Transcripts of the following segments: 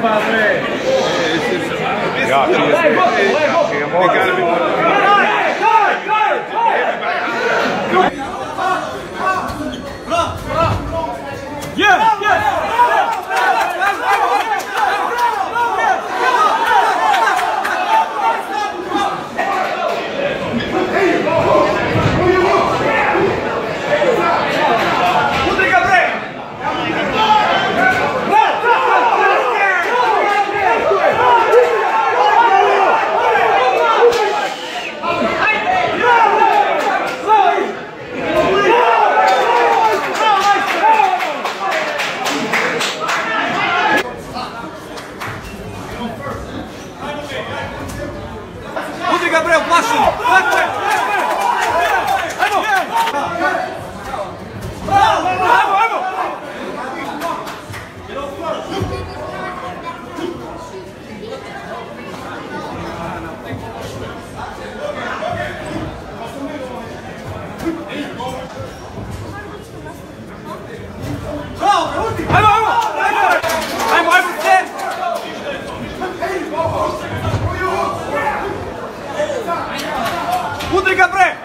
padre. Zie je. Ja, zie je mooi. Udri Liga!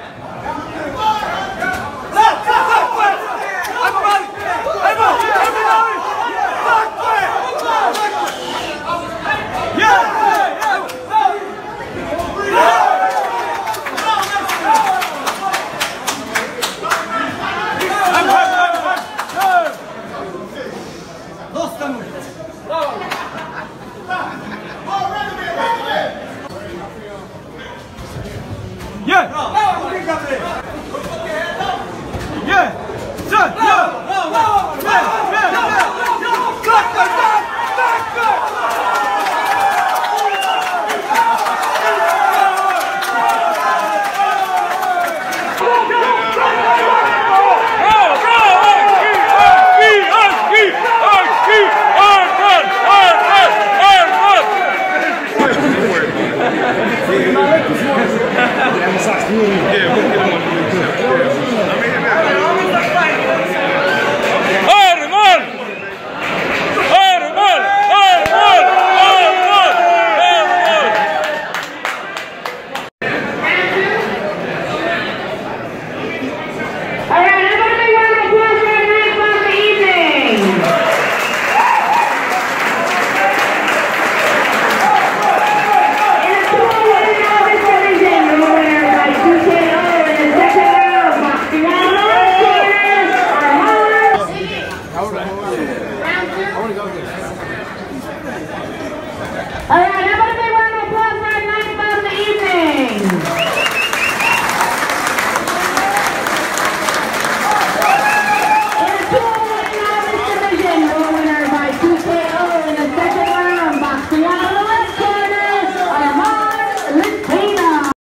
Before, yeah, massage. Yeah,